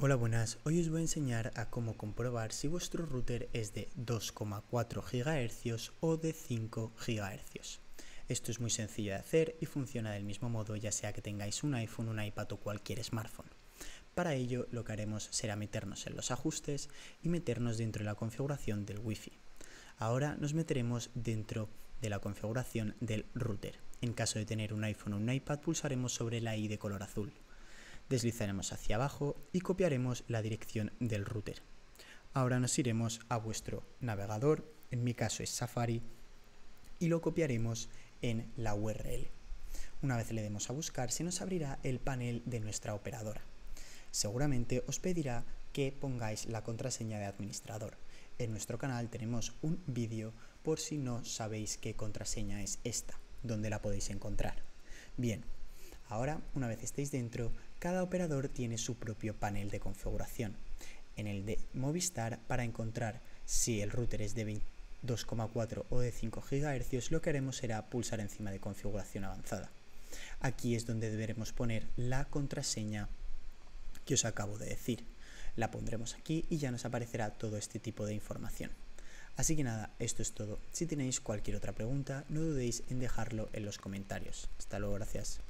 Hola buenas, hoy os voy a enseñar a cómo comprobar si vuestro router es de 2,4 GHz o de 5 GHz. Esto es muy sencillo de hacer y funciona del mismo modo ya sea que tengáis un iPhone, un iPad o cualquier smartphone. Para ello lo que haremos será meternos en los ajustes y meternos dentro de la configuración del Wi-Fi. Ahora nos meteremos dentro de la configuración del router. En caso de tener un iPhone o un iPad pulsaremos sobre la I de color azul deslizaremos hacia abajo y copiaremos la dirección del router. Ahora nos iremos a vuestro navegador, en mi caso es Safari, y lo copiaremos en la URL. Una vez le demos a buscar, se nos abrirá el panel de nuestra operadora. Seguramente os pedirá que pongáis la contraseña de administrador. En nuestro canal tenemos un vídeo por si no sabéis qué contraseña es esta, donde la podéis encontrar. Bien, ahora una vez estéis dentro, cada operador tiene su propio panel de configuración. En el de Movistar, para encontrar si el router es de 2,4 o de 5 GHz, lo que haremos será pulsar encima de configuración avanzada. Aquí es donde deberemos poner la contraseña que os acabo de decir. La pondremos aquí y ya nos aparecerá todo este tipo de información. Así que nada, esto es todo. Si tenéis cualquier otra pregunta, no dudéis en dejarlo en los comentarios. Hasta luego, gracias.